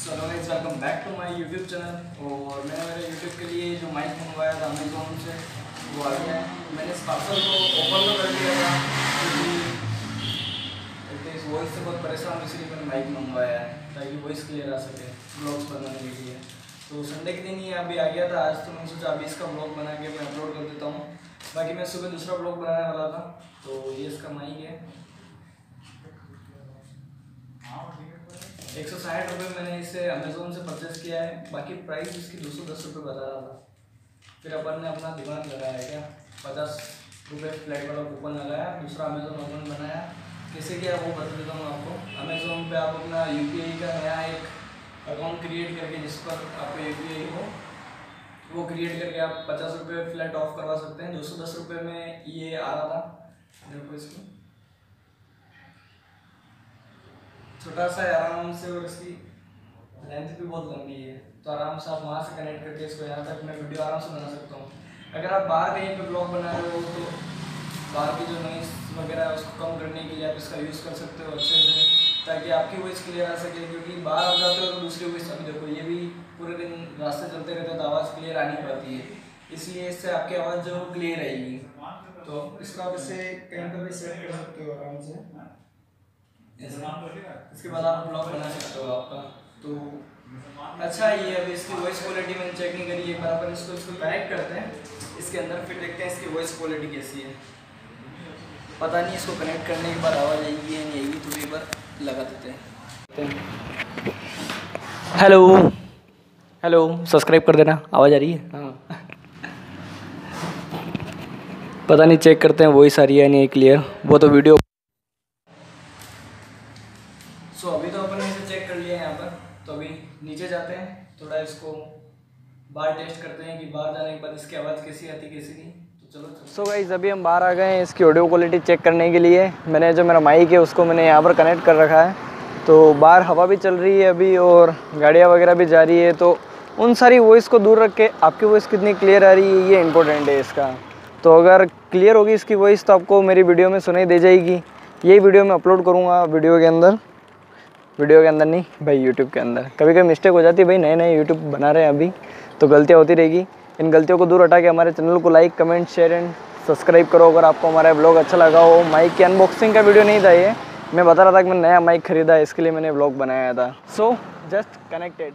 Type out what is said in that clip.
So guys welcome back to my YouTube channel और मैंने मेरे यूट्यूब के लिए जो माइक मंगवाया था अमेजोन से, वो आ गया है। मैंने इस पार्सल को ओपन तो कर दिया था, क्योंकि इस वॉइस से बहुत परेशान हूँ, इसलिए मैंने माइक मंगवाया है, ताकि वॉइस क्लियर आ सके ब्लॉग्स बनाने के लिए। तो संडे के दिन ही अभी आ गया था, आज तो मैंने सोचा अभी इसका ब्लॉग बना के मैं अपलोड कर देता हूँ। बाकी मैं सुबह दूसरा ब्लॉग बनाने वाला था तो ये इसका माइक है एक सौ साठ रुपये मैंने इसे अमेजोन से परचेस किया है। बाकी प्राइस इसकी दो सौ दस रुपये बता रहा था। फिर अपन ने अपना दिमाग लगाया क्या? पचास रुपये फ्लैट वाला कूपन लगाया, दूसरा अमेजोन ओपन बनाया। कैसे किया वो बता देता हूँ आपको। अमेजोन पे आप अपना यू का नया एक अकाउंट क्रिएट करके जिस पर आपका यू हो, वो क्रिएट करके आप पचास रुपये फ्लैट ऑफ़ करवा सकते हैं। दो सौ दस रुपये में ये आ रहा था। देखो इसको। छोटा सा आराम से और इसकी लेंथ भी बहुत लंबी है तो आराम से आप वहाँ से कनेक्ट करके इसको यहाँ तक मैं वीडियो आराम से बना सकता हूँ। अगर आप बाहर कहीं पर ब्लॉग बना रहे हो तो बाहर की जो नॉइस वगैरह है, उसको कम करने के लिए आप इसका यूज़ कर सकते हो अच्छे से, ताकि आपकी वॉइस क्लियर आ सके, क्योंकि बाहर आप जाते हो तो दूसरी वॉइस अभी देखो, ये भी पूरे दिन रास्ते चलते रहते हो तो आवाज़ क्लियर आ नहीं पाती है। इसलिए इससे आपकी आवाज़ जो क्लियर आएगी तो इसको आप इसे कहीं पर भी सेट कर सकते हो आराम से। इसके बाद आप ब्लॉग बना सकते हो आपका। तो अच्छा ये अभी इसकी वॉइस क्वालिटी मैंने चेक नहीं करी एक बार अपन इसको इसको कनेक्ट करते हैं। इसके अंदर फिर देखते हैं इसकी वॉइस क्वालिटी कैसी है। पता नहीं इसको कनेक्ट करने के बाद आवाज़ आएगी या नहीं आएगी तो एक बार लगा देते हैं। हेलो हेलो सब्सक्राइब कर देना आवाज़ आ रही है? हाँ। पता नहीं चेक करते हैं वॉइस आ रही है नहीं क्लियर वो तो वीडियो सो so, अभी तो अपन ने इसे चेक कर लिया है यहाँ पर तो अभी नीचे जाते हैं, थोड़ा इसको बाहर टेस्ट करते हैं कि बाहर जाने के बाद इसकी आवाज़ कैसी आती, कैसी नहीं। तो चलो सो गाइज़ अभी हम बाहर आ गए हैं इसकी ऑडियो क्वालिटी चेक करने के लिए। मैंने जो मेरा माइक है, उसको मैंने यहाँ पर कनेक्ट कर रखा है। तो बाहर हवा भी चल रही है अभी और गाड़ियाँ वगैरह भी जा रही है। तो उन सारी वॉइस को दूर रख के आपकी वॉइस कितनी क्लियर आ रही है, ये इंपॉर्टेंट है इसका। तो अगर क्लियर होगी इसकी वॉइस तो आपको मेरी वीडियो में सुनाई दे जाएगी। यही वीडियो मैं अपलोड करूँगा वीडियो के अंदर। वीडियो के अंदर नहीं, भाई यूट्यूब के अंदर। कभी कभी मिस्टेक हो जाती है, भाई नए नए यूट्यूब बना रहे हैं अभी तो गलतियाँ होती रहेगी। इन गलतियों को दूर हटा के हमारे चैनल को like comment share and subscribe करो। अगर आपको हमारा ब्लॉग अच्छा लगा हो माइक की अनबॉक्सिंग का वीडियो नहीं था ये, मैं बता रहा था कि मैंने नया माइक खरीदा है, इसके लिए मैंने ब्लॉग बनाया था। So just connected